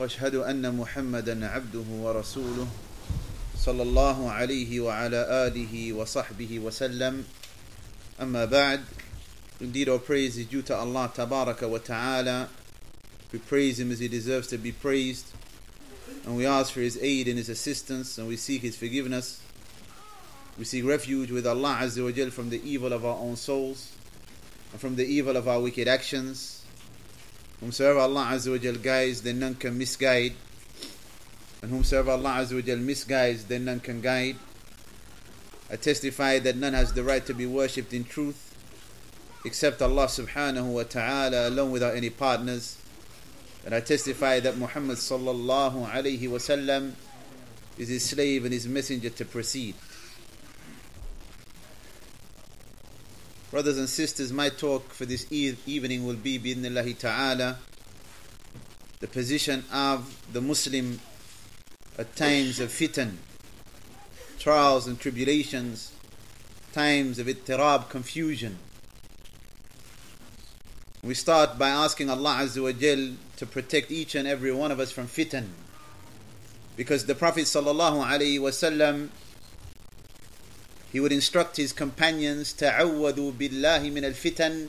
وأشهد أن محمدا عبده ورسوله صلى الله عليه وعلى آله وصحبه وسلم أما بعد Indeed, our praise is due to Allah Tabaraka wa Ta'ala. We praise Him as He deserves to be praised. And we ask for His aid and His assistance. And we seek His forgiveness. We seek refuge with Allah Azza wa Jal from the evil of our own souls. And from the evil of our wicked actions. Whomsoever Allah Azza wa Jal guides, then none can misguide. And whomsoever Allah Azza wa Jal misguides, then none can guide. I testify that none has the right to be worshipped in truth except Allah subhanahu wa ta'ala alone without any partners. And I testify that Muhammad sallallahu alayhi wasallam is his slave and his messenger to proceed. Brothers and sisters, my talk for this evening will be bi'idhnillahi ta'ala the position of the Muslim at times of fitan, trials and tribulations, times of ittirab, confusion. We start by asking Allah Azza wa Jal to protect each and every one of us from fitan. Because the Prophet sallallahu alaihi wasallam he would instruct his companions ta'awwadu billahi min al-fitan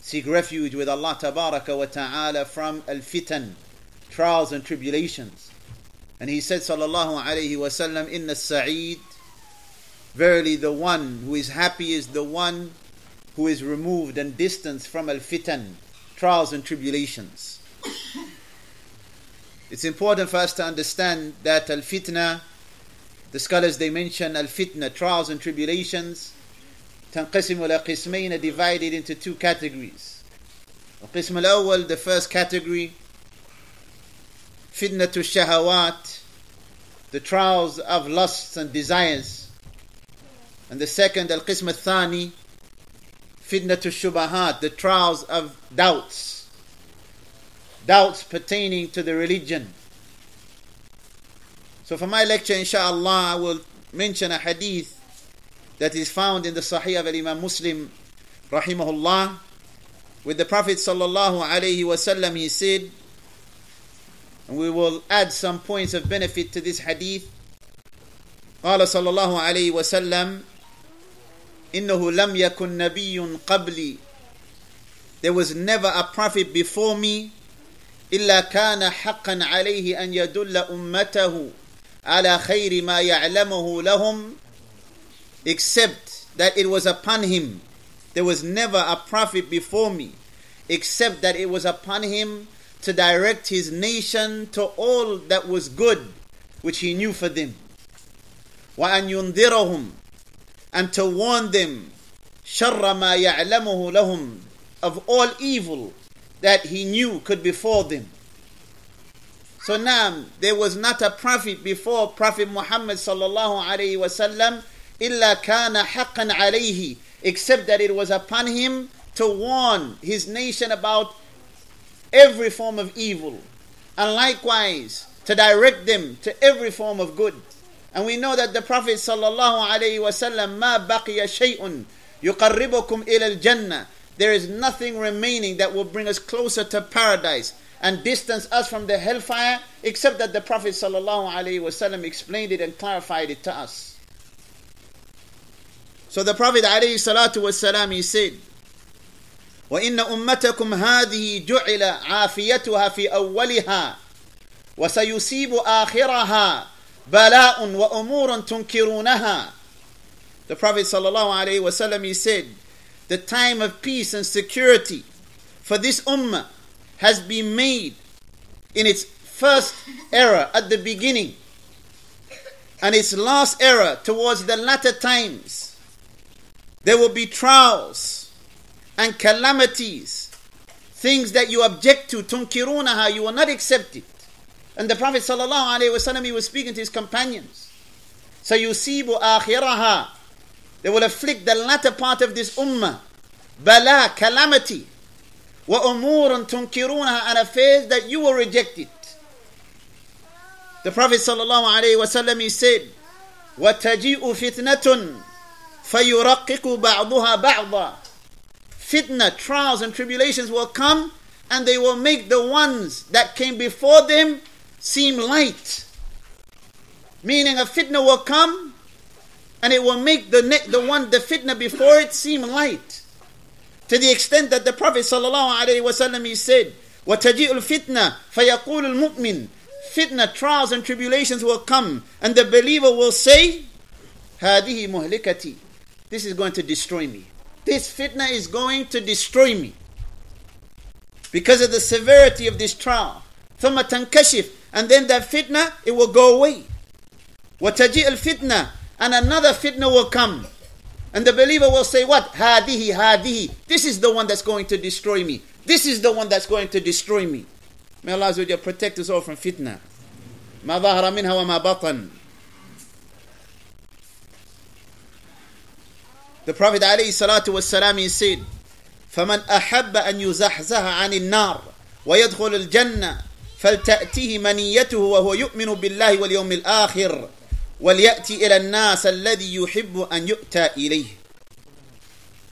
seek refuge with Allah tabaraka wa ta'ala from al-fitan trials and tribulations and he said sallallahu alaihi wasallam inna sa'id verily the one who is happy is the one who is removed and distanced from al fitan, trials and tribulations. It's important for us to understand that al fitna, the scholars they mention al fitna, trials and tribulations, تنقسم إلى قسمين are divided into two categories. القسم الأول, the first category, فتنة الشهوات, the trials of lusts and desires. And the second, القسم الثاني, fitnatul shubahat, the trials of doubts, doubts pertaining to the religion. So for my lecture, inshallah, I will mention a hadith that is found in the Sahih of Imam Muslim, rahimahullah, with the Prophet sallallahu alaihi wasallam. He said, and we will add some points of benefit to this hadith. قال صلى الله عليه وسلم إنه لم يكن نبي قبلي There was never a prophet before me إلا كان حقا عليه أن يدل أمته على خير ما يعلمه لهم except that it was upon him there was never a prophet before me except that it was upon him to direct his nation to all that was good which he knew for them وأن ينذرهم and to warn them شر ما يعلمه لهم of all evil that he knew could befall them. So now there was not a prophet before Prophet Muhammad sallallahu alaihi wasallam illa kana haqqan alayhi except that it was upon him to warn his nation about every form of evil and likewise to direct them to every form of good. And we know that the Prophet sallallahu alaihi wasallam ma baqiya shay'un yuqarribukum ila al-jannah. There is nothing remaining that will bring us closer to paradise and distance us from the hellfire except that the Prophet sallallahu alaihi wasallam explained it and clarified it to us. So the Prophet عليه الصلاة والسلام he said وإن أمتكم هذه جعل عافيتها في أولها وسيصيب آخرها بلاء وأمور تنكرونها The Prophet sallallahu alaihi wasallam he said the time of peace and security for this ummah has been made in its first error at the beginning and its last error towards the latter times. There will be trials and calamities, things that you object to, tunkirunaha, you will not accept it. And the Prophet ﷺ, he was speaking to his companions. So you see, akhiraha, they will afflict the latter part of this ummah, bala, calamity. وَأُمُورٌ تُنْكِرُونَهَا And affairs that you will reject it. The Prophet ﷺ, he said, وَتَجِيءُ فِتْنَةٌ فَيُرَقِّقُ بَعْضُهَا بَعْضًا Fitna, trials and tribulations will come and they will make the ones that came before them seem light. Meaning a fitna will come and it will make the, the one, the fitna before it seem light. To the extent that the Prophet ﷺ he said, وَتَجِئُ الْفِتْنَةِ فَيَقُولُ الْمُؤْمِنُ Fitna, trials and tribulations will come and the believer will say, هَذِهِ مُهْلِكَتِي This is going to destroy me. This fitna is going to destroy me. Because of the severity of this trial. ثُمَّ تَنْكَشِفْ And then that fitna, it will go away. وَتَجِئُ الْفِتْنَةِ And another fitna will come. And the believer will say, What? Hadihi, hadihi. This is the one that's going to destroy me. This is the one that's going to destroy me. May Allah protect us all from fitna. ما ظهر منها وما بطن. The Prophet عليه الصلاة والسلام said, فمن أحب أن يزحزح عن النار ويدخل الجنة فلتأتيه منيته وهو يؤمن بالله واليوم الآخر وليأتي إلى الناس الذي يحب أن يؤتى إليه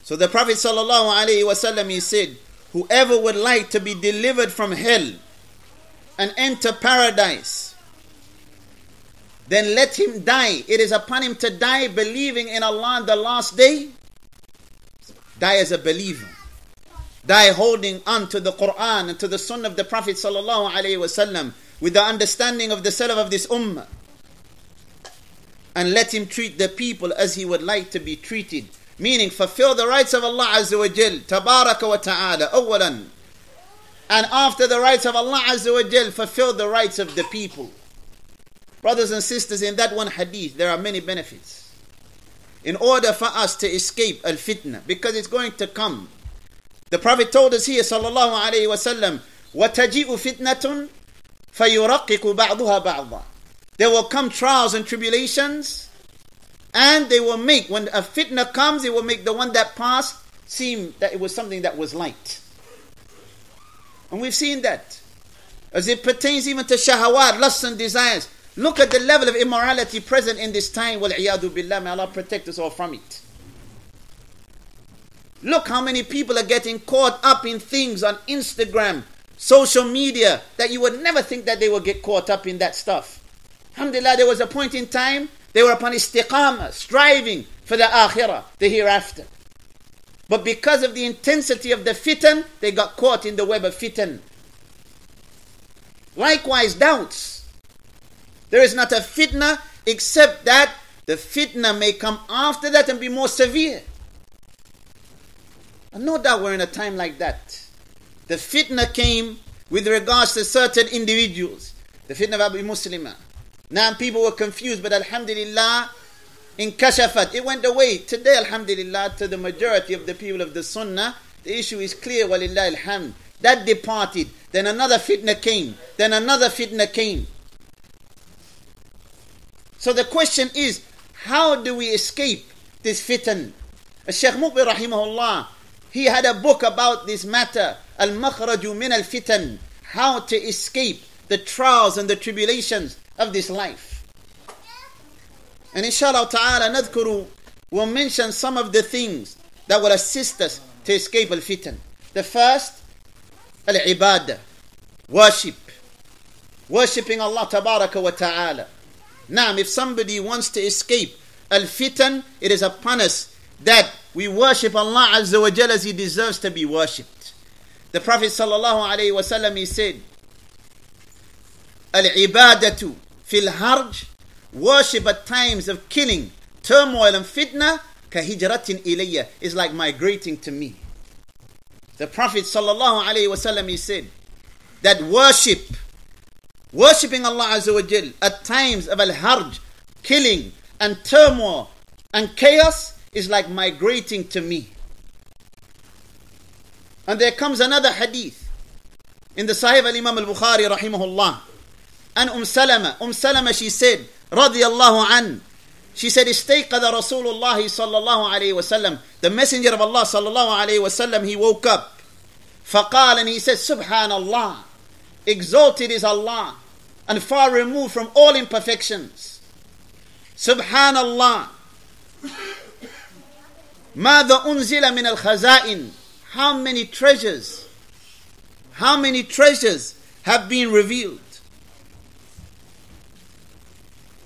So the Prophet sallallahu alaihi wasallam he said, whoever would like to be delivered from hell and enter paradise, then let him die. It is upon him to die believing in Allah on the last day. Die as a believer. Die holding on to the Quran and to the Sunnah of the Prophet sallallahu alaihi wasallam with the understanding of the Salaf of this ummah and let him treat the people as he would like to be treated. Meaning, fulfill the rights of Allah Azza wa Jal, Tabaraka wa Ta'ala, awalan. And after the rights of Allah Azza wa Jal, fulfill the rights of the people. Brothers and sisters, in that one hadith, there are many benefits. In order for us to escape al fitna, because it's going to come. The Prophet told us here, sallallahu alayhi wa sallam, وَتَجِئُ فِتْنَةٌ فَيُرَقِّقُ بَعْضُهَا بَعْضًا there will come trials and tribulations, and they will make, when a fitna comes, it will make the one that passed seem that it was something that was light. And we've seen that. As it pertains even to shahawat, lusts and desires. Look at the level of immorality present in this time. Wal billah, may Allah protect us all from it. Look how many people are getting caught up in things on Instagram, social media, that you would never think that they would get caught up in that stuff. Alhamdulillah, there was a point in time they were upon istiqamah, striving for the akhirah, the hereafter. But because of the intensity of the fitan, they got caught in the web of fitan. Likewise, doubts. There is not a fitna except that the fitna may come after that and be more severe. And no doubt we're in a time like that. The fitna came with regards to certain individuals. The fitna of Abu Muslimah now people were confused, but Alhamdulillah, in Kashafat, it went away. Today, Alhamdulillah, to the majority of the people of the Sunnah, the issue is clear, walillah alhamd. That departed. Then another fitna came. Then another fitna came. So the question is, how do we escape this fitan? Sheikh Muqbil rahimahullah, he had a book about this matter, Al-Makhraju min al-Fitan, how to escape the trials and the tribulations of this life. And inshallah ta'ala nadhkuru will mention some of the things that will assist us to escape al-fitan. The first, al-ibadah, worship. Worshipping Allah wa ta'ala. Now, if somebody wants to escape al-fitan, it is upon us that we worship Allah Azza wa Jalla as He deserves to be worshipped. The Prophet sallallahu alayhi wa sallam, he said, al-ibadatu fil harj, worship at times of killing, turmoil and fitna, kahijratin ilayya, is like migrating to me. The Prophet sallallahu alaihi wasallam he said that worship, worshipping Allah Azza wa Jal at times of al-harj, killing and turmoil and chaos is like migrating to me. And there comes another hadith in the Sahih al Imam al Bukhari rahimahullah and Umm Salama. Umm Salama, she said, radiyallahu an, she said, استيقظ رسول الله صلى الله عليه وسلم. The messenger of Allah صلى الله عليه وسلم, he woke up. فقال and he said, Subhanallah. Exalted is Allah and far removed from all imperfections. Subhanallah. ماذا أنزل من الخزائن How many treasures, how many treasures have been revealed?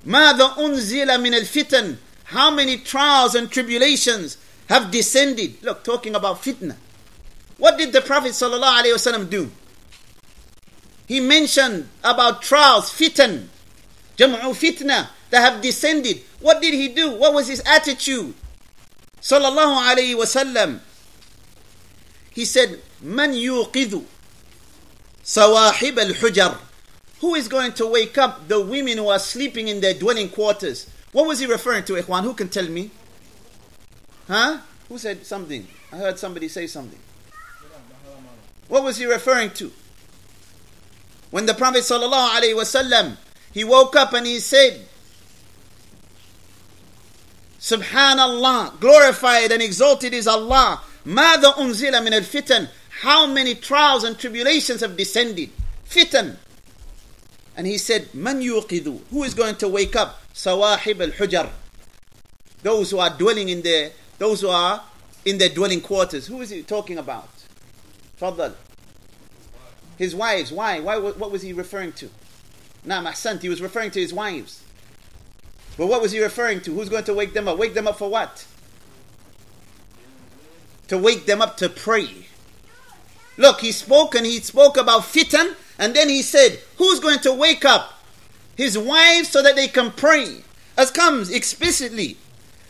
ماذا أنزل من الفتن How many trials and tribulations have descended? Look, talking about fitna. What did the Prophet ﷺ do? He mentioned about trials, fitan, jam'u fitna, that have descended. What did he do? What was his attitude? Sallallahu alayhi wasallam. He said, Man yuqidhu sawahib al-hujar. Who is going to wake up the women who are sleeping in their dwelling quarters? What was he referring to, Ikhwan? Who can tell me? Huh? Who said something? I heard somebody say something. What was he referring to? When the Prophet ﷺ, he woke up and he said, Subhanallah, glorified and exalted is Allah. Mada unzila min al fitan. How many trials and tribulations have descended? Fitan, and he said, Man yuqidu? Who is going to wake up? Sawahib al-hujar. Those who are dwelling in their, those who are in their dwelling quarters. Who is he talking about? Fadal. His wives. Why? Why? What was he referring to? Naam Ahsant. He was referring to his wives. But what was he referring to? Who's going to wake them up? Wake them up for what? To wake them up to pray. Look, he spoke and he spoke about fitan, and then he said, Who's going to wake up his wives so that they can pray? As comes explicitly.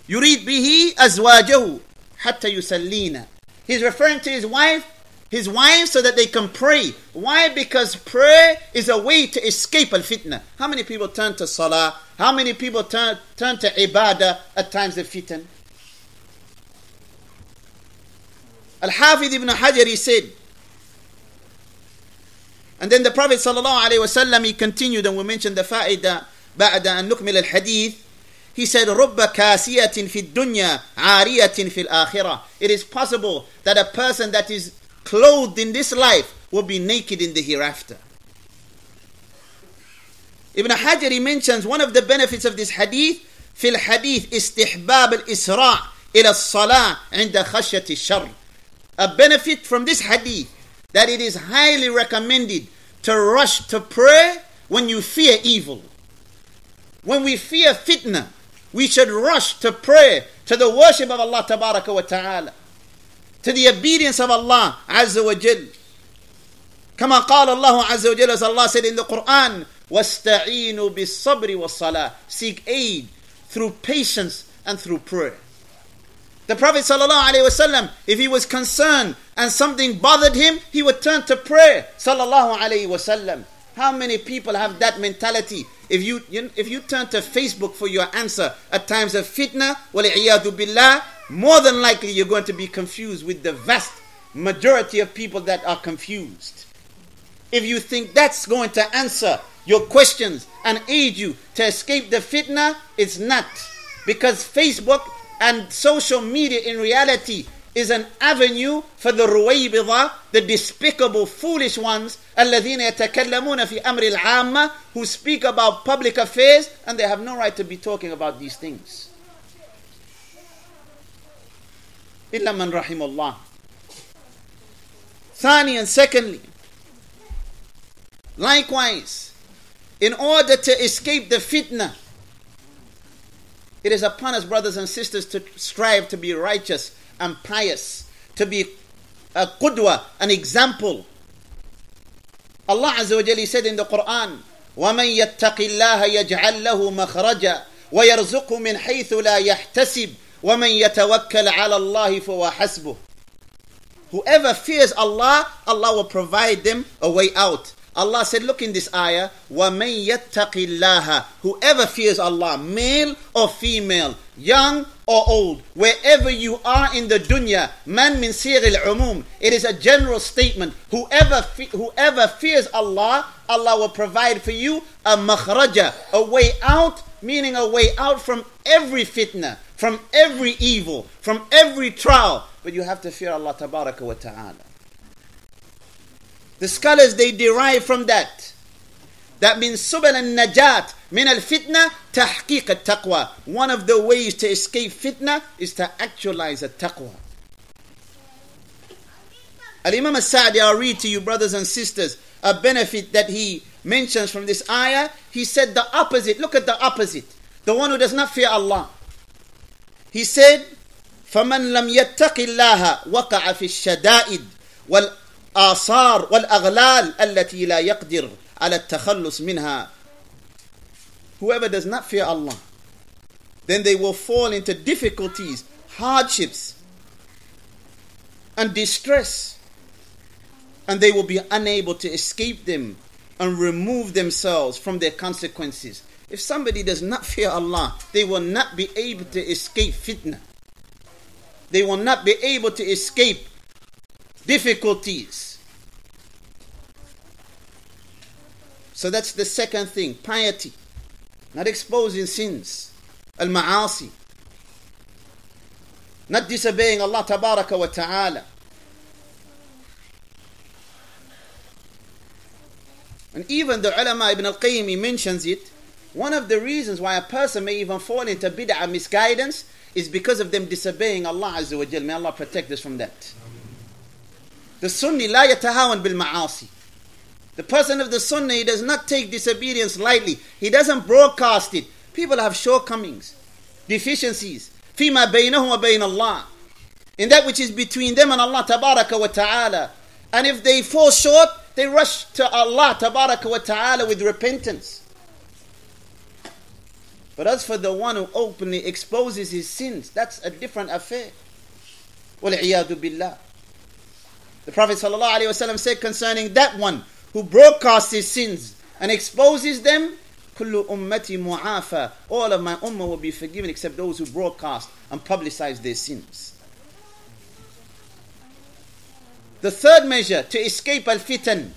يريد به أزواجه حتى يسلينا. He's referring to his wife his wives so that they can pray. Why? Because prayer is a way to escape al fitna. How many people turn to salah? How many people turn, turn to ibadah at times of fitna? Al Hafid ibn Hajar he said, and then the Prophet sallallahu alaihi wasallam he continued and we mentioned the faida بعد أن نكمل الحديث he said, رُبَّ كَاسِيَةٍ فِي الدُّنْيَا عَارِيَةٍ فِي الْآخِرَةِ It is possible that a person that is clothed in this life will be naked in the hereafter. Ibn Hajar he mentions one of the benefits of this hadith في الحديث استحباب الإسراع إلى الصلاة عند خشية الشر. A benefit from this hadith that it is highly recommended to rush to pray when you fear evil. When we fear fitna, we should rush to pray to the worship of Allah wa ta'ala to the obedience of Allah Azza wa Jal. كما قال الله عز وجل as Allah said in the Quran واستعينوا بالصبر والصلاة seek aid through patience and through prayer the Prophet ﷺ, if he was concerned and something bothered him, he would turn to prayer. ﷺ. How many people have that mentality? If you, if you turn to Facebook for your answer at times of fitna, billah, more than likely you're going to be confused with the vast majority of people that are confused. If you think that's going to answer your questions and aid you to escape the fitna, it's not. Because Facebook and social media in reality is an avenue for the ruwaybida, the despicable, foolish ones, الذين يتكلمون في أمر العامة, who speak about public affairs and they have no right to be talking about these things. إلا من رحم الله ثانيا secondly likewise in order to escape the fitna it is upon us brothers and sisters to strive to be righteous and pious to be a qudwa an example Allah Azza wa Jalla said in the Quran ومن يتق الله يجعل له مخرجا ويرزقه من حيث لا يحتسب وَمَنْ يَتَوَكَّلْ عَلَى اللَّهِ فَهُوَ حَسْبُهُ Whoever fears Allah, Allah will provide them a way out. Allah said, look in this ayah, وَمَن يَتَّقِ اللَّهَ Whoever fears Allah, male or female, young or old, wherever you are in the dunya, man min sir al It is a general statement. Whoever, whoever fears Allah, Allah will provide for you a makhraja, a way out, meaning a way out from every fitna, from every evil, from every trial. But you have to fear Allah tabaraka wa ta'ala. The scholars they derive from that. That means subal al-najat min al-fitna tahqiq al-taqwa. One of the ways to escape fitna is to actualize a taqwa. Al-Imam al-Sa'di, I'll read to you brothers and sisters, a benefit that he mentions from this ayah. He said the opposite. Look at the opposite. The one who does not fear Allah. He said, فمن لم يتق الله وقع في الشدائد الآثار والأغلال التي لا يقدر على التخلص منها Whoever does not fear Allah, then they will fall into difficulties, hardships, and distress, and they will be unable to escape them and remove themselves from their consequences. If somebody does not fear Allah, they will not be able to escape fitna. They will not be able to escape difficulties. So that's the second thing piety, not exposing sins, al ma'asi, not disobeying Allah tabaraka wa ta'ala. And even the ulama Ibn al-Qayyim mentions it. One of the reasons why a person may even fall into bid'ah misguidance is because of them disobeying Allah Azza wa. May Allah protect us from that. The Sunni لا يتهاون بالمعاصي. The person of the Sunnah he does not take disobedience lightly. He doesn't broadcast it. People have shortcomings, deficiencies. فيما بينهم وبين الله. In that which is between them and Allah tabaraka wa ta'ala. And if they fall short, they rush to Allah tabaraka wa ta'ala with repentance. But as for the one who openly exposes his sins, that's a different affair. وَالْعِيَاذُ بِاللَّهِ the Prophet ﷺ said concerning that one who broadcasts his sins and exposes them, كل أمتي معافى All of my ummah will be forgiven except those who broadcast and publicize their sins. The third measure to escape al-fitan,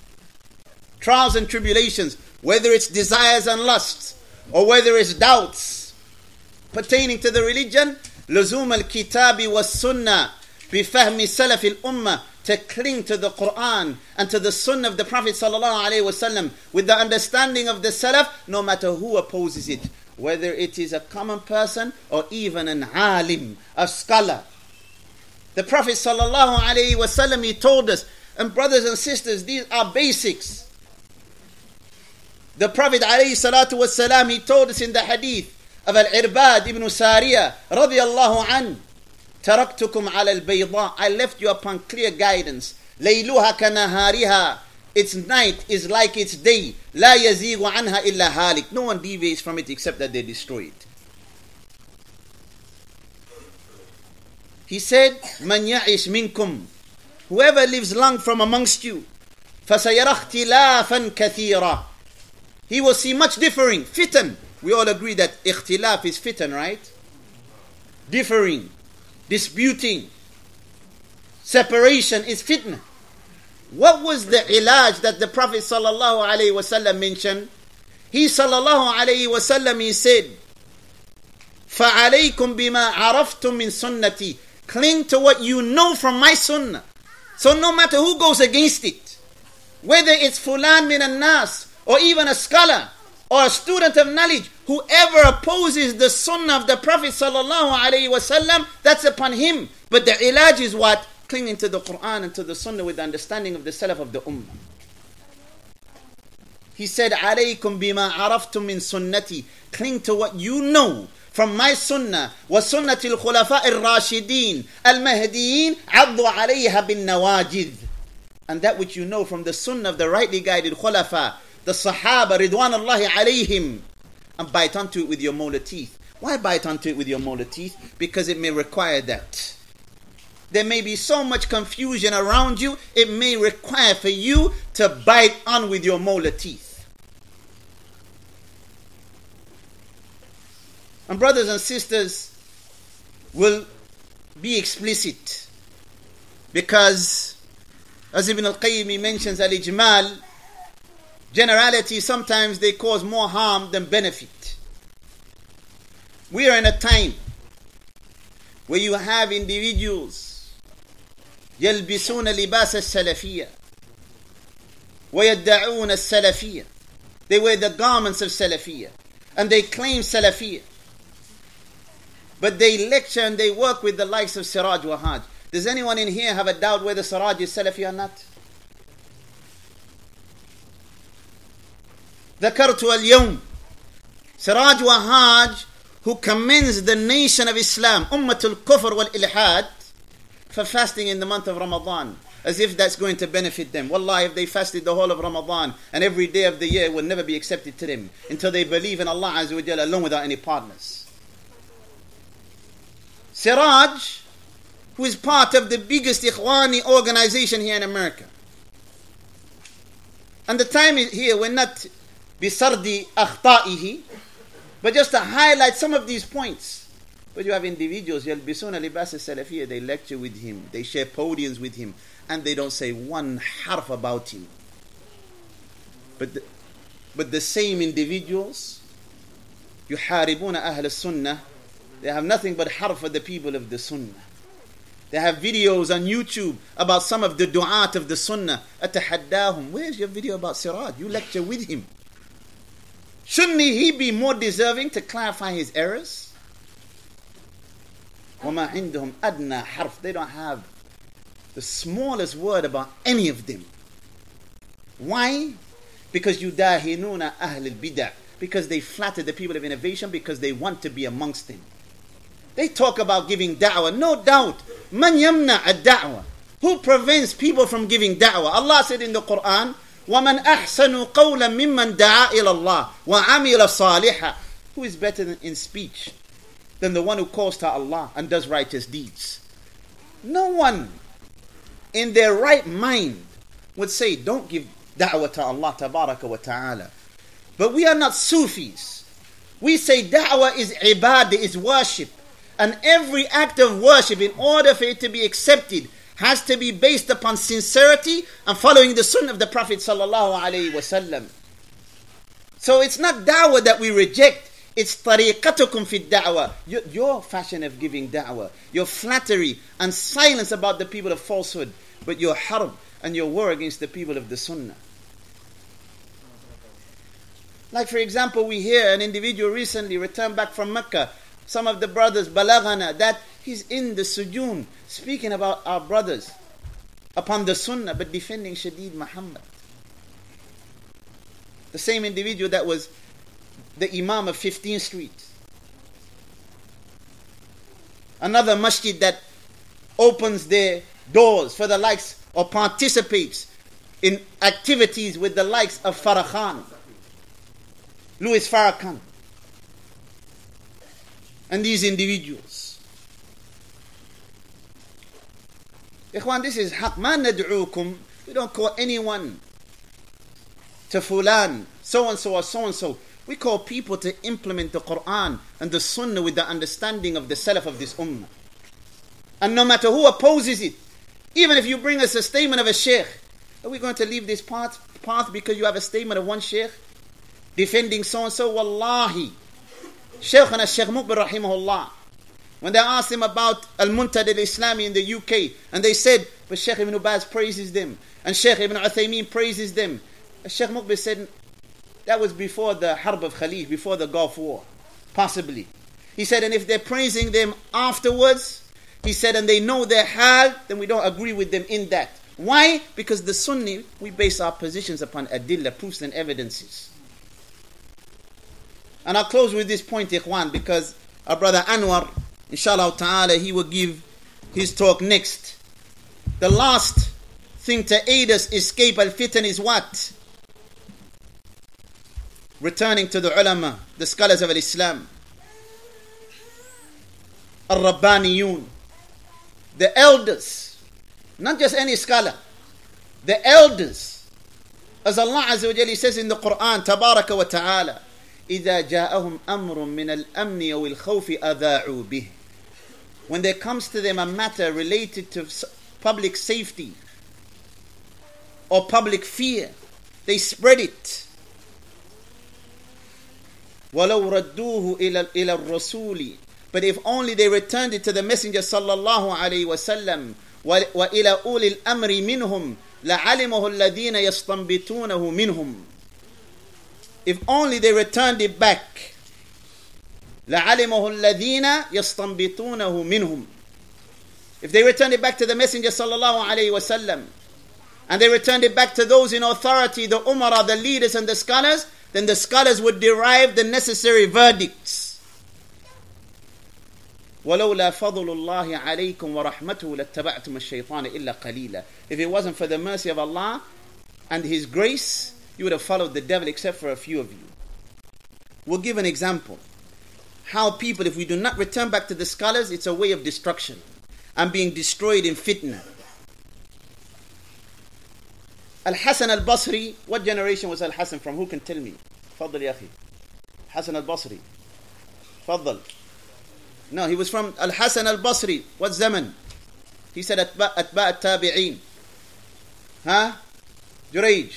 trials and tribulations, whether it's desires and lusts or whether it's doubts pertaining to the religion, لزوم الكتاب والسنة بفهم سلف الأمة to cling to the Quran and to the Sunnah of the Prophet ﷺ with the understanding of the Salaf, no matter who opposes it, whether it is a common person or even an alim, a scholar. The Prophet ﷺ, he told us, and brothers and sisters, these are basics. The Prophet ﷺ, he told us in the hadith of Al-Irbad ibn Sariya radiallahu anhu, تركتكم على البيضاء I left you upon clear guidance ليلها كنهارها Its night is like its day لا يزيغ عنها إلا هالك No one deviates from it except that they destroy it He said من يعيش منكم Whoever lives long from amongst you فسيرى اختلافا كثيرا He will see much differing fitan We all agree that اختلاف is fitan right Differing disputing, separation is fitna. What was the ilaj that the Prophet sallallahu alaihi wasallam mentioned? He sallallahu alaihi wasallam he said, فَعَلَيْكُمْ بِمَا عَرَفْتُم مِّن سُنَّتِي Cling to what you know from my sunnah. So no matter who goes against it, whether it's fulan min nas or even a scholar or a student of knowledge, Whoever opposes the sunnah of the Prophet sallallahu alaihi wasallam, that's upon him. But the ilaj is what? Clinging to the Quran and to the sunnah with the understanding of the salaf of the ummah. He said, عليكم بما عرفتم من سنتي. Cling to what you know from my sunnah وسنة الخلفاء الراشدين المهديين عضوا عليها بالنواجذ. And that which you know from the sunnah of the rightly guided khulafa, the sahaba, ridwan Allah alayhim and bite onto it with your molar teeth. Why bite onto it with your molar teeth? Because it may require that. there may be so much confusion around you, it may require for you to bite on with your molar teeth. And brothers and sisters will be explicit because as Ibn al-Qayyim mentions al-ijmal Generality sometimes they cause more harm than benefit. We are in a time where you have individuals يلبسون لباس السلفية ويدعون السلفية They wear the garments of Salafia and they claim Salafia. But they lecture and they work with the likes of Siraj Wahhaj. Does anyone in here have a doubt whether Siraj is Salafi or not? ذكرت اليوم سراج وهاج who commends the nation of Islam أمة الكفر والإلحاد for fasting in the month of Ramadan as if that's going to benefit them. Wallah, if they fasted the whole of Ramadan and every day of the year will never be accepted to them until they believe in Allah Azza wa Jalla alone without any partners. Siraj, who is part of the biggest Ikhwani organization here in America. And the time is here, we're not bisardi akhta'ihi, but just to highlight some of these points. But you have individuals, يلبسون لباس السلفية, they lecture with him, they share podiums with him, and they don't say one harf about him. But the, but the same individuals, يحاربون أهل السنة, they have nothing but harf for the people of the sunnah. They have videos on YouTube about some of the du'at of the sunnah. أتحداهم. Where's your video about Siraj? You lecture with him. Shouldn't he be more deserving to clarify his errors? وَمَا عِندُهُمْ أَدْنَى حَرْف They don't have the smallest word about any of them. Why? Because يُدَاهِنُونَ أَهْلِ الْبِدَعِ Because they flatter the people of innovation because they want to be amongst them. They talk about giving da'wah. No doubt. مَنْ يَمْنَعَ الدَّعْوَةِ Who prevents people from giving da'wah? Allah said in the Quran, وَمَنْ أَحْسَنُ قَوْلًا مِمَّنْ دَعَا إِلَى اللَّهِ وَعَمِلَ صَالِحًا Who is better in speech than the one who calls to Allah and does righteous deeds. No one in their right mind would say, Don't give da'wah to Allah tabaraka wa ta'ala. But we are not Sufis. We say da'wah is ibadah, is worship. And every act of worship, in order for it to be accepted, has to be based upon sincerity and following the sunnah of the Prophet sallallahu alaihi wasallam. So it's not da'wah that we reject. It's tariqatukum fi da'wah. Your, your fashion of giving da'wah, your flattery and silence about the people of falsehood, but your harb and your war against the people of the sunnah. Like for example, we hear an individual recently returned back from Mecca. Some of the brothers balagana that he's in the sujoon speaking about our brothers upon the sunnah but defending Shadid Muhammad. The same individual that was the Imam of 15th Street. Another masjid that opens their doors for the likes or participates in activities with the likes of Farrakhan, Louis Farrakhan, and these individuals. Ikhwan, this is haq. Ma nad'ukum. We don't call anyone to fulan, so and so or so and so. We call people to implement the Quran and the Sunnah with the understanding of the Salaf of this Ummah. And no matter who opposes it, even if you bring us a statement of a Sheikh, are we going to leave this path, path because you have a statement of one Sheikh defending so and so? Wallahi. Shaykhana Sheikh Muqbil rahimahullah. When they asked him about Al Muntad al Islami in the UK, and they said, but Sheikh Ibn Baz praises them, and Sheikh Ibn Uthaymeen praises them. Sheikh Muqbil said, that was before the Harb of Khalij, before the Gulf War, possibly. He said, and if they're praising them afterwards, he said, and they know their hal, then we don't agree with them in that. Why? Because the Sunni, we base our positions upon adillah, proofs and evidences. And I'll close with this point, Ikhwan, because our brother Anwar, inshallah ta'ala, he will give his talk next. The last thing to aid us escape al-fitan is what? returning to the ulama, the scholars of Islam, Al-Rabbaniyun, the elders, not just any scholar, the elders. As Allah Azza wa Jalla says in the Quran, Tabaraka wa Ta'ala, إذا جاءهم أمر من الأمن أو الخوف أذاعوا به. When there comes to them a matter related to public safety or public fear, they spread it. ولو ردوه إلى إلى الرسول but if only they returned it to the messenger صلى الله عليه وسلم وإلى أولي الأمر منهم لعلمه الذين يستنبطونه منهم if only they returned it back لعلمه الذين يستنبطونه منهم if they returned it back to the messenger صلى الله عليه وسلم and they returned it back to those in authority the umara the leaders and the scholars then the scholars would derive the necessary verdicts ولولا فضل الله عليكم ورحمته لاتبعتم الشيطان إلا قليلا If it wasn't for the mercy of Allah and His grace, you would have followed the devil except for a few of you. We'll give an example. how people, if we do not return back to the scholars, it's a way of destruction and being destroyed in fitna. Al Hassan al Basri, what generation was Al Hassan from? Who can tell me? Fadl Yahi. Hassan al Basri. Fadl. No, he was from Al Hassan al Basri. What Zaman? He said Atba at Tabi'een. Huh? Juraj.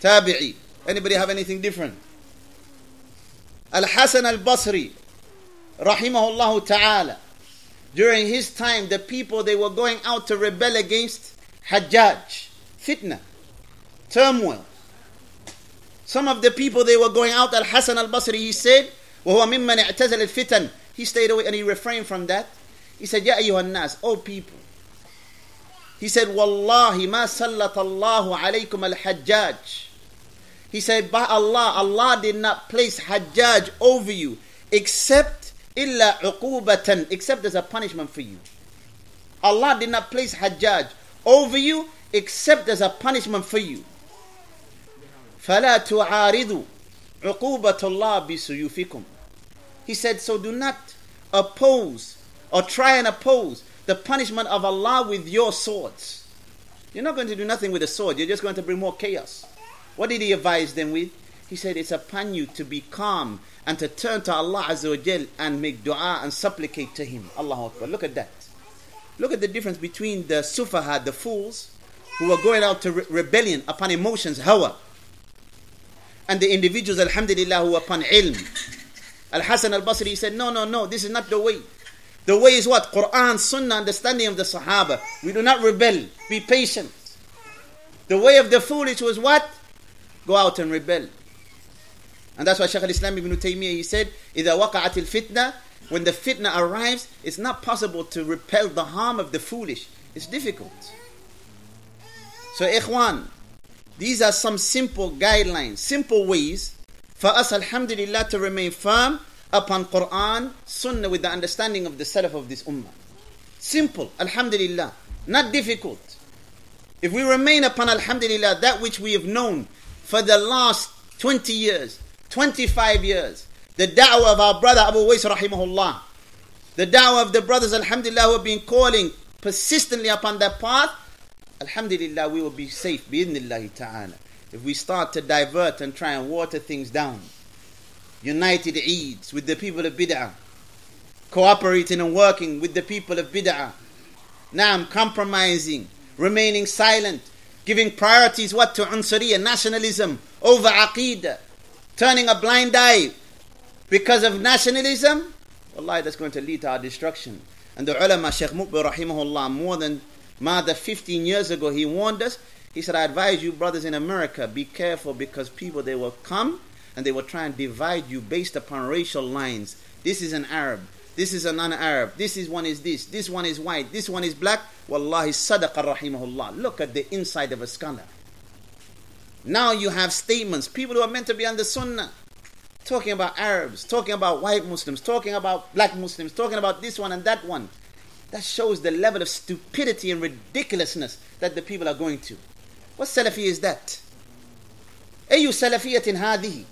Tabi'i. Anybody have anything different? Al Hasan al Basri. Rahimahullah ta'ala. During his time, the people they were going out to rebel against Hajjaj. Fitna. Turmoil. Some of the people they were going out, Al Hasan al Basri, he said, وهو ممن اعتزل الفتن he stayed away and he refrained from that. He said, Ya ayyuhan nas, O people. He said, Wallahi ma sallat Allahu alaykum al-hajjaj. He said, by Allah, Allah did not place hajjaj over you except illa uqubatan, except as a punishment for you. Allah did not place hajjaj over you except as a punishment for you. فلا تعارضوا عقوبة الله بسيوفكم he said, So do not oppose or try and oppose the punishment of Allah with your swords. You're not going to do nothing with a sword, you're just going to bring more chaos. What did he advise them with? He said, It's upon you to be calm and to turn to Allah Azza wa and make dua and supplicate to Him. Allahu Akbar. Look at that. Look at the difference between the sufaha, the fools, who are going out to re- rebellion upon emotions, hawa, and the individuals, alhamdulillah, who are upon ilm, Al Hasan al Basri said, No, no, no, this is not the way. The way is what? Quran, Sunnah, understanding of the Sahaba. We do not rebel. Be patient. The way of the foolish was what? Go out and rebel. And that's why Shaykh al-Islam ibn Taymiyyah, he said, إِذَا وَقَعَتِ الْفِتْنَةِ When the fitna arrives, it's not possible to repel the harm of the foolish. It's difficult. So, ikhwan, these are some simple guidelines, simple ways for us, alhamdulillah, to remain firm upon Quran, Sunnah with the understanding of the Salaf of this Ummah. Simple, alhamdulillah, not difficult. If we remain upon alhamdulillah that which we have known for the last 20 years, 25 years, the da'wah of our brother Abu Wais rahimahullah, the da'wah of the brothers alhamdulillah who have been calling persistently upon that path, alhamdulillah we will be safe, bi'idhnillahi ta'ala. If we start to divert and try and water things down, united Eids with the people of Bid'ah, cooperating and working with the people of Bid'ah, now I'm compromising, remaining silent, giving priorities what to Ansariya, nationalism over Aqidah, turning a blind eye because of nationalism, Allah, that's going to lead to our destruction. And the ulama, Sheikh Muqbil rahimahullah, more than than 15 years ago, he warned us he said, I advise you, brothers in America, be careful because people, they will come and they will try and divide you based upon racial lines. This is an Arab. This is a non-Arab. This is one is this. This one is white. This one is black. Wallahi sadaqa rahimahullah. Look at the inside of a scholar. Now you have statements. People who are meant to be on the sunnah. Talking about Arabs. Talking about white Muslims. Talking about black Muslims. Talking about this one and that one. That shows the level of stupidity and ridiculousness that the people are going to. What Salafi is that? أي سلفية هذه?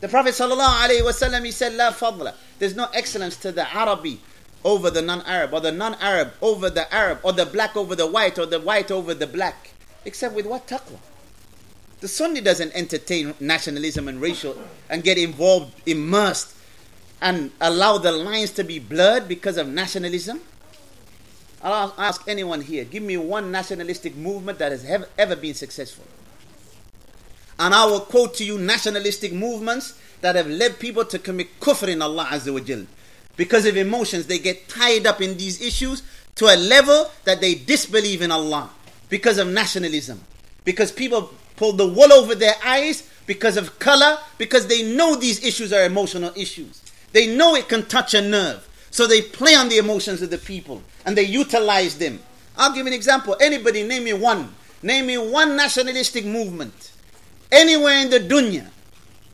The Prophet sallallahu alaihi wasallam he said, لا فضل. There's no excellence to the Arabi over the non Arab, or the non Arab over the Arab, or the black over the white, or the white over the black. Except with what taqwa? The Sunni doesn't entertain nationalism and racial and get involved, immersed, and allow the lines to be blurred because of nationalism. I'll ask anyone here give me one nationalistic movement that has ever been successful. And I will quote to you nationalistic movements that have led people to commit kufr in Allah Azza wa Jal. Because of emotions, they get tied up in these issues to a level that they disbelieve in Allah because of nationalism. Because people pull the wool over their eyes because of color, because they know these issues are emotional issues. They know it can touch a nerve. So they play on the emotions of the people and they utilize them. I'll give an example. Anybody name me one. Name me one nationalistic movement anywhere in the dunya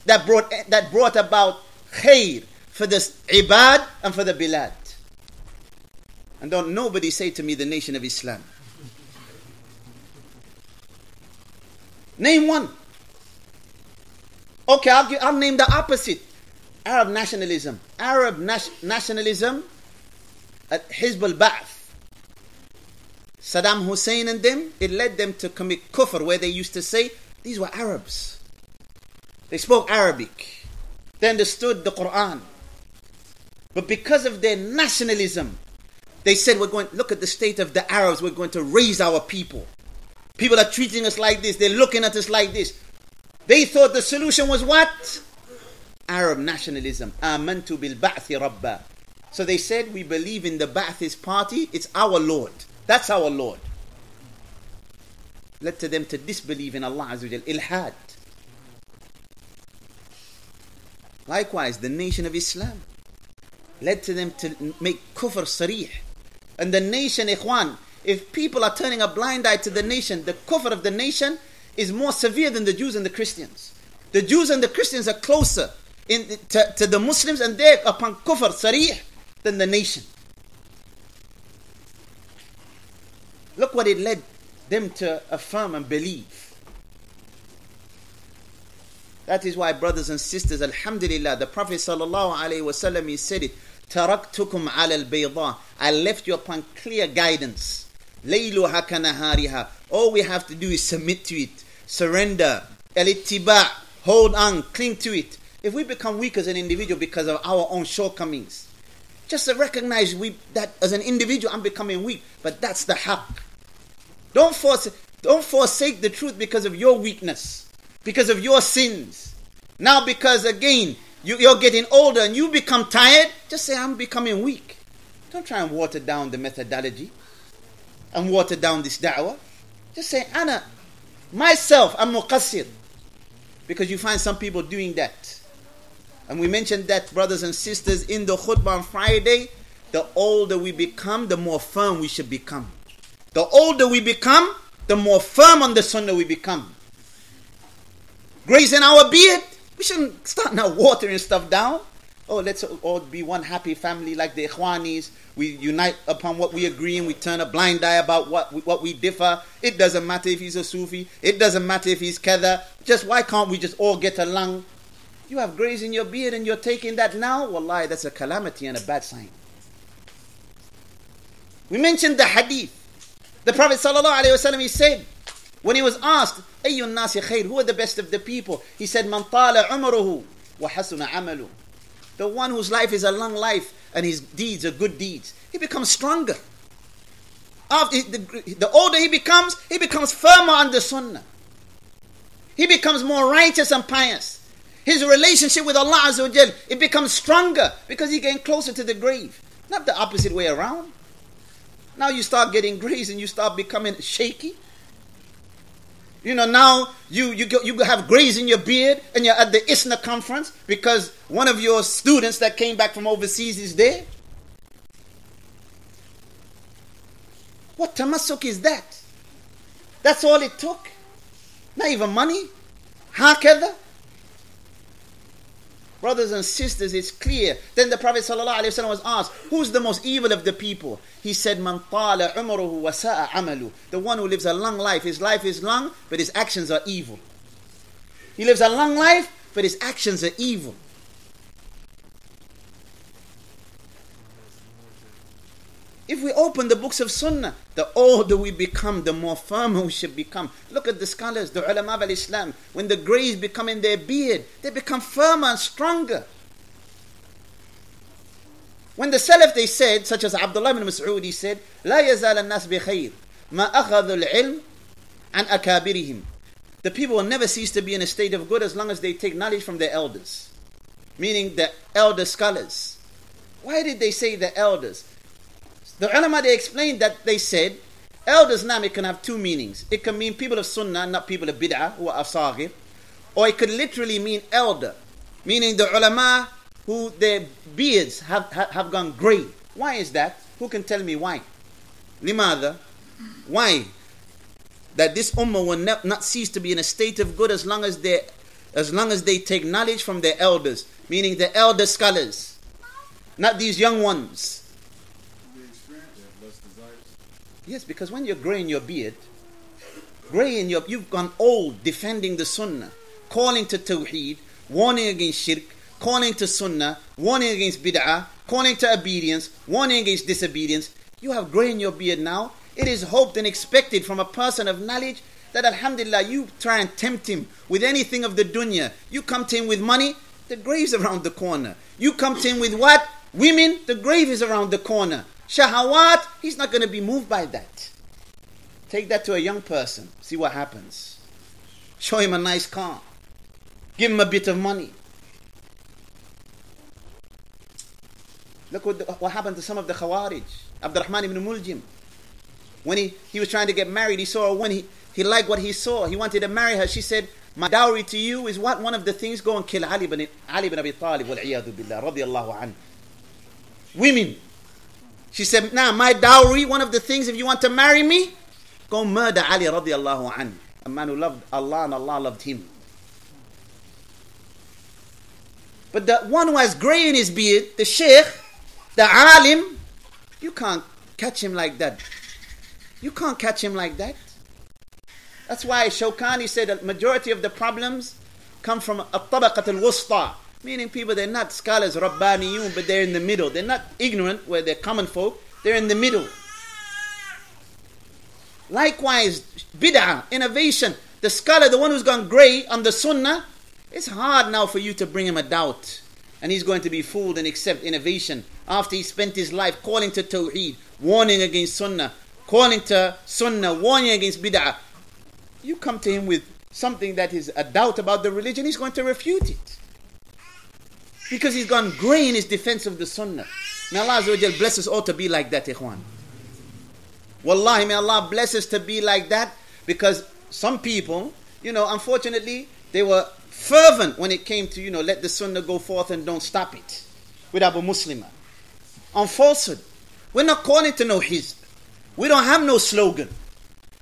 that brought that brought about khair for the ibad and for the bilad. And don't nobody say to me the nation of Islam. Name one. Okay, I'll, give, I'll name the opposite. Arab nationalism. Arab nas- nationalism at Hizb al-Ba'ath. Saddam Hussein and them, it led them to commit kufr where they used to say, these were Arabs. They spoke Arabic. They understood the Quran. But because of their nationalism, they said, We're going, look at the state of the Arabs, we're going to raise our people. People are treating us like this, they're looking at us like this. They thought the solution was what? Arab nationalism. Amantu bil ba'thi rabba. So they said, We believe in the Ba'athist party, it's our Lord. That's our Lord. Led to them to disbelieve in Allah Azza wa Ilhad. Likewise, the nation of Islam led to them to make kufr sarih. And the nation, ikhwan, if people are turning a blind eye to the nation, the kufr of the nation is more severe than the Jews and the Christians. The Jews and the Christians are closer in, to, to the Muslims and they're upon kufr sarih than the nation. Look what it led them to affirm and believe. That is why, brothers and sisters, Alhamdulillah, the Prophet sallallahu alaihi wasallam he said it. تركتكم على البيضاء. I left you upon clear guidance. ليلها كنهارها. All we have to do is submit to it, surrender, الاتباع, hold on, cling to it. If we become weak as an individual because of our own shortcomings, just to recognize we that as an individual I'm becoming weak, but that's the haqq. Don't force, don't forsake the truth because of your weakness because of your sins. Now, because again, you, are getting older and you become tired, just say, I'm becoming weak. Don't try and water down the methodology and water down this da'wah. Just say, Anna, myself, I'm muqassir. Because you find some people doing that. And we mentioned that, brothers and sisters, in the khutbah on Friday, the older we become, the more firm we should become. The older we become, the more firm on the sunnah we become grazing our beard. We shouldn't start now watering stuff down. Oh, let's all be one happy family like the Ikhwanis. We unite upon what we agree and we turn a blind eye about what we, what we differ. It doesn't matter if he's a Sufi. It doesn't matter if he's Kether. Just why can't we just all get along? You have grace in your beard and you're taking that now? Wallahi, that's a calamity and a bad sign. We mentioned the hadith. The Prophet ﷺ, said, when he was asked, Ayyun nasi khair, who are the best of the people? He said, Man tala umruhu wa hasuna amalu. The one whose life is a long life and his deeds are good deeds. He becomes stronger. After the, the older he becomes, he becomes firmer on the sunnah. He becomes more righteous and pious. His relationship with Allah Azza it becomes stronger because he getting closer to the grave. Not the opposite way around. Now you start getting grace and you start becoming shaky. You know, now you, you, go, you have grays in your beard and you're at the ISNA conference because one of your students that came back from overseas is there. What tamasuk is that? That's all it took. Not even money. Hakada. Brothers and sisters, it's clear. Then the Prophet ﷺ was asked, Who's the most evil of the people? He said, Man tala umruhu wa sa'a amalu. The one who lives a long life. His life is long, but his actions are evil. He lives a long life, but his actions are evil. If we open the books of Sunnah, the older we become, the more firmer we should become. Look at the scholars, the ulama of Islam. When the grays become in their beard, they become firmer and stronger. When the Salaf they said, such as Abdullah ibn Mas'ud, he said, لا يزال الناس بخير ما أخذوا العلم عن أكابرهم. The people will never cease to be in a state of good as long as they take knowledge from their elders. Meaning the elder scholars. Why did they say the elders? The ulama they explained that they said elders it can have two meanings. It can mean people of sunnah, not people of bid'ah who are asagir, or it could literally mean elder, meaning the ulama who their beards have, have, have gone grey. Why is that? Who can tell me why? Limada? Why? That this ummah will ne- not cease to be in a state of good as long as they as long as they take knowledge from their elders, meaning the elder scholars, not these young ones. Yes, because when you're grey in your beard, grey in your you've gone old defending the sunnah, calling to tawheed, warning against shirk, calling to sunnah, warning against bid'ah, calling to obedience, warning against disobedience. You have grey in your beard now. It is hoped and expected from a person of knowledge that Alhamdulillah you try and tempt him with anything of the dunya. You come to him with money, the grave's around the corner. You come to him with what? Women, the grave is around the corner. Shahawat, he's not going to be moved by that. Take that to a young person, see what happens. Show him a nice car. Give him a bit of money. Look what, what happened to some of the Khawarij. Abdurrahman ibn Muljim. When he, he was trying to get married, he saw a woman, he, he liked what he saw. He wanted to marry her. She said, My dowry to you is what? One of the things, go and kill Ali ibn, Ali ibn Abi Talib, wal billah, radiallahu anhu. Women. She said, Now, my dowry, one of the things, if you want to marry me, go murder Ali radiallahu anhu. A man who loved Allah and Allah loved him. But the one who has grey in his beard, the sheikh, the alim, you can't catch him like that. You can't catch him like that. That's why Shawkani said that majority of the problems come from a tabaqat al-wusta, meaning people they're not scholars, rabbaniyun, but they're in the middle. They're not ignorant where they're common folk, they're in the middle. Likewise, bid'ah, innovation, the scholar, the one who's gone grey on the sunnah, it's hard now for you to bring him a doubt. And he's going to be fooled and accept innovation after he spent his life calling to Tawheed, warning against Sunnah, calling to Sunnah, warning against Bid'ah. You come to him with something that is a doubt about the religion, he's going to refute it. Because he's gone grey in his defense of the Sunnah. May Allah bless us all to be like that, ikhwan. Wallahi, may Allah bless us to be like that because some people, you know, unfortunately, they were fervent when it came to, you know, let the Sunnah go forth and don't stop it with Abu Muslima. On falsehood. We're not calling to no hizb. We don't have no slogan.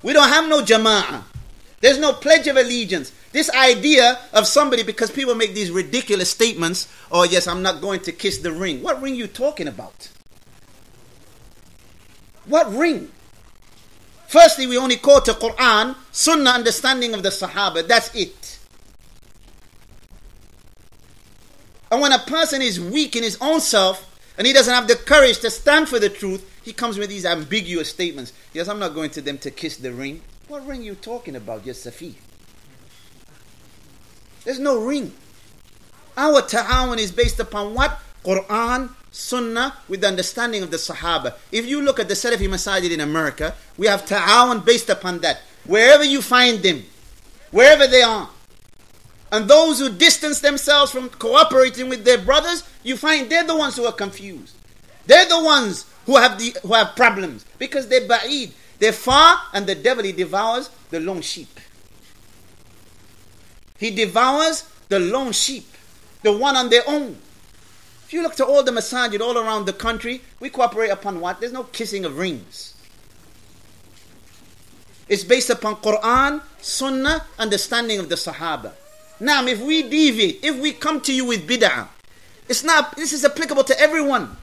We don't have no jama'ah. There's no pledge of allegiance. This idea of somebody, because people make these ridiculous statements, oh yes, I'm not going to kiss the ring. What ring you talking about? What ring? Firstly, we only quote the Quran, Sunnah understanding of the Sahaba. That's it. And when a person is weak in his own self and he doesn't have the courage to stand for the truth, he comes with these ambiguous statements. Yes, I'm not going to them to kiss the ring. What ring you talking about, yes, Safi? There's no ring. Our ta'awun is based upon what? Quran, Sunnah, with the understanding of the Sahaba. If you look at the Salafi Masajid in America, we have ta'awun based upon that. Wherever you find them, wherever they are, and those who distance themselves from cooperating with their brothers, you find they're the ones who are confused. They're the ones who have the who have problems because they're ba'id. They're far, and the devil he devours the lone sheep. He devours the lone sheep, the one on their own. If you look to all the masajid all around the country, we cooperate upon what? There's no kissing of rings. It's based upon Quran, Sunnah, understanding of the Sahaba. Now, if we deviate, if we come to you with bid'ah, it's not, this is applicable to everyone.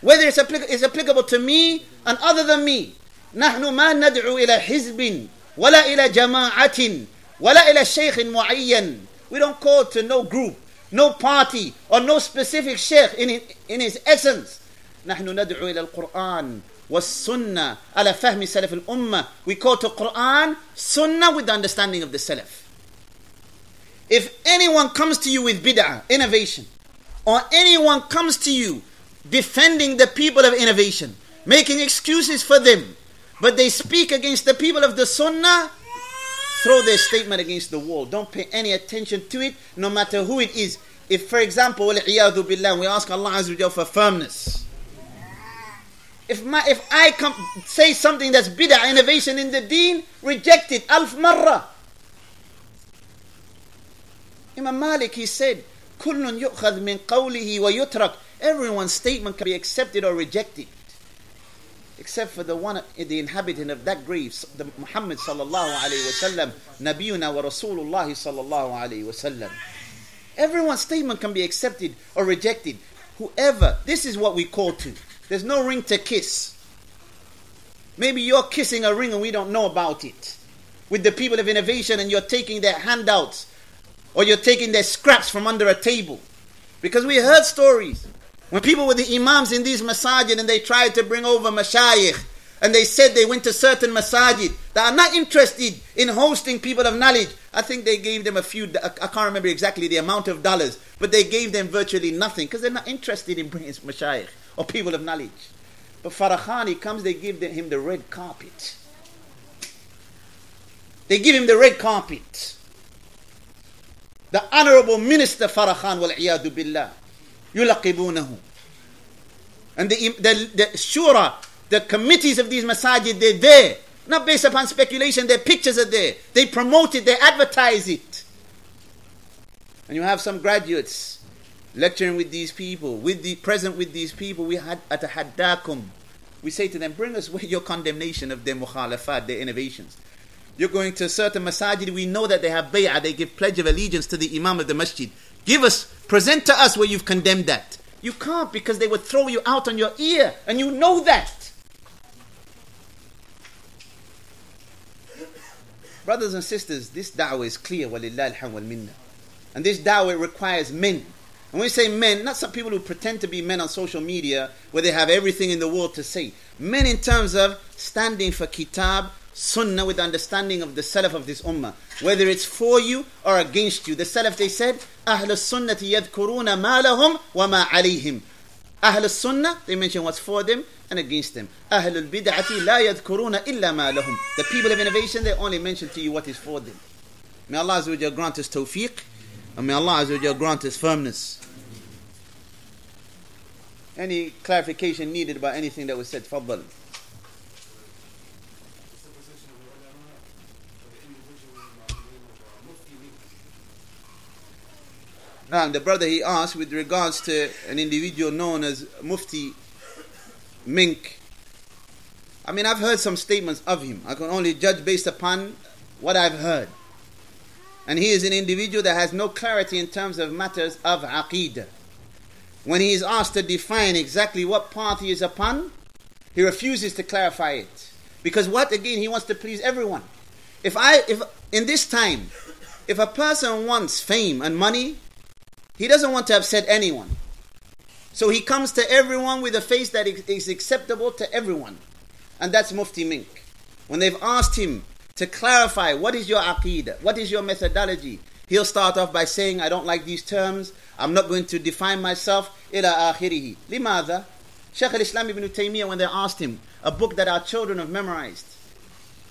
Whether it's, applic- it's applicable to me and other than me. نحن ما ندعو إلى حزب ولا إلى جماعة ولا إلى شيخ معين. We don't call to no group, no party, or no specific sheikh in, in his essence. نحن ندعو إلى القرآن was sunnah ala fahmi salaf al-ummah. We quote the Quran, sunnah with the understanding of the salaf. If anyone comes to you with bid'ah, innovation, or anyone comes to you defending the people of innovation, making excuses for them, but they speak against the people of the sunnah, throw their statement against the wall. Don't pay any attention to it, no matter who it is. If, for example, billah, we ask Allah Azza for firmness. If, my, if I come, say something that's bid'ah, innovation in the deen, reject it. Alf marra. Imam Malik, he said, كل يؤخذ من قوله ويترك. Everyone's statement can be accepted or rejected. Except for the one, the inhabitant of that grave, the Muhammad sallallahu alayhi wasallam, Nabiyuna wa Rasulullah sallallahu alayhi wasallam. Everyone's statement can be accepted or rejected. Whoever, this is what we call to. There's no ring to kiss. Maybe you're kissing a ring and we don't know about it. With the people of innovation and you're taking their handouts or you're taking their scraps from under a table. Because we heard stories when people were the imams in these masajid and they tried to bring over mashayikh and they said they went to certain masajid that are not interested in hosting people of knowledge. I think they gave them a few, I can't remember exactly the amount of dollars, but they gave them virtually nothing because they're not interested in bringing mashayikh or people of knowledge. But Farrakhan comes, they give him the red carpet. They give him the red carpet. The Honorable Minister Farrakhan wal billah. Yulaqibunahu. And the, the, the shura, the committees of these masajid, they're there. Not based upon speculation, their pictures are there. They promote it, they advertise it. And you have some graduates lecturing with these people, with the present with these people. We had at a haddakum. We say to them, bring us your condemnation of their mukhalafat, their innovations. You're going to a certain masajid, we know that they have bay'ah, they give pledge of allegiance to the imam of the masjid. Give us, present to us where you've condemned that. You can't because they would throw you out on your ear, and you know that. Brothers and sisters, this da'wah is clear, alhamd minna. And this da'wah requires men. And when we say men, not some people who pretend to be men on social media where they have everything in the world to say. Men in terms of standing for kitab, sunnah with understanding of the salaf of this ummah, whether it's for you or against you. The salaf they said, أهل sunnah يذكرون ما لهم وما عليهم. أهل السنة they mention what's for them and against them. أهل البدعة لا يذكرون إلا ما لهم. The people of innovation, they only mention to you what is for them. May Allah Azza grant us tawfiq and may Allah Azza grant us firmness. Any clarification needed about anything that was said? Faddal. Now, the brother he asked with regards to an individual known as Mufti Menk. I mean, I've heard some statements of him. I can only judge based upon what I've heard. And he is an individual that has no clarity in terms of matters of aqidah. When he is asked to define exactly what path he is upon, he refuses to clarify it. Because what again, he wants to please everyone. If I if in this time, if a person wants fame and money, he doesn't want to upset anyone. So he comes to everyone with a face that is acceptable to everyone. And that's Mufti Menk. When they've asked him to clarify what is your aqidah, what is your methodology, he'll start off by saying, I don't like these terms, I'm not going to define myself, ila akhirihi. Limadha? Shaykh al-Islam ibn Taymiyyah, when they asked him, a book that our children have memorized,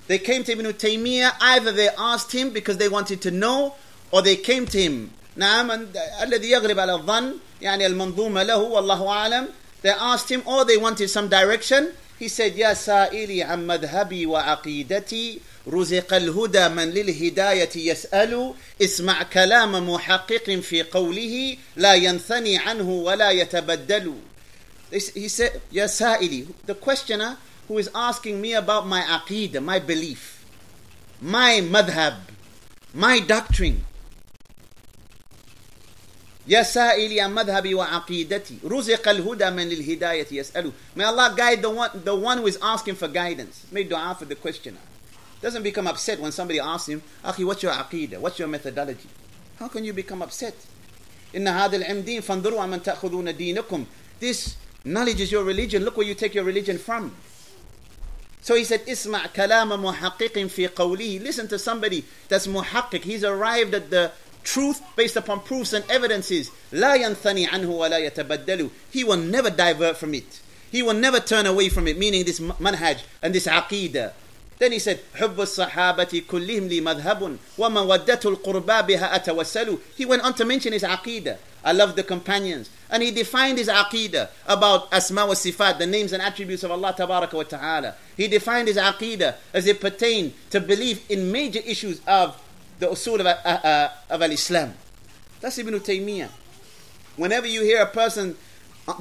they came to Ibn Taymiyyah, either they asked him because they wanted to know, or they came to him نعم الذي يغلب على الظن يعني المنظومة له والله أعلم. They asked him or they wanted some direction. He said يا سائلي عن مذهبي وعقيدتي رزق الهدى من للهداية يسأل. اسمع كلام محقق في قوله لا ينثني عنه ولا يتبدل. He said يا سائلي the questioner who is asking me about my aqidah my belief my madhab my doctrine يا سائلي عن مذهبي وعقيدتي رزق الهدى من للهداية يسأله May Allah guide the one, the one who is asking for guidance. Make dua for the questioner. Doesn't become upset when somebody asks him, Akhi, what's your aqidah? What's your methodology? How can you become upset? إن هذا العلم دين فانظروا عمن تأخذون دينكم This knowledge is your religion. Look where you take your religion from. So he said, Isma' kalama muhaqqiqin fi qawlihi. Listen to somebody that's muhaqqiq. He's arrived at the truth based upon proofs and evidences. لا ينثني عنه ولا يتبدل. He will never divert from it. He will never turn away from it, meaning this manhaj and this aqidah. Then he said, حب الصحابة كلهم لي مذهب ومودة القربى بها أتوسل. He went on to mention his aqidah. I love the companions. And he defined his aqidah about asma wa sifat, the names and attributes of Allah tabaraka wa ta'ala. He defined his aqidah as it pertained to belief in major issues of the usul of, uh, uh, of al-Islam. That's Ibn Taymiyyah. Whenever you hear a person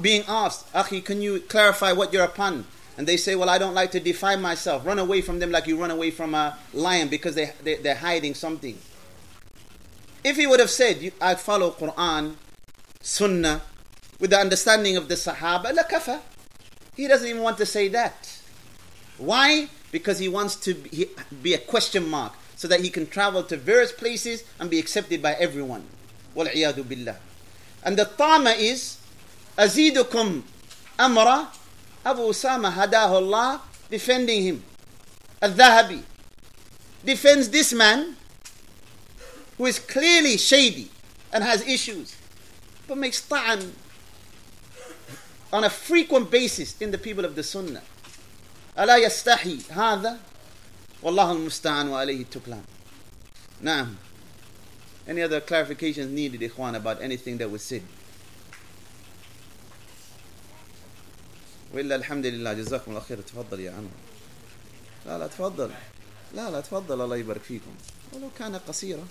being asked, Akhi, can you clarify what you're upon? And they say, well, I don't like to define myself. Run away from them like you run away from a lion because they, they, they're hiding something. If he would have said, I follow Quran, Sunnah, with the understanding of the Sahaba, la kafa. He doesn't even want to say that. Why? Because he wants to be a question mark so that he can travel to various places and be accepted by everyone. Wal'iyadu billah. And the tama is, Azidukum amra, Abu Usama hadahu Allah, defending him. Al-Dhahabi defends this man who is clearly shady and has issues, but makes ta'an on a frequent basis in the people of the Sunnah. ألا يستحي هذا والله المستعان وعليه التكلان نعم. Any other clarifications needed, Ikhwan, about anything that was said? وإلا الحمد لله. جزاكم الله خير. تفضل يا أنور لا لا تفضل. لا لا تفضل. الله يبارك فيكم. ولو كان قصيرا.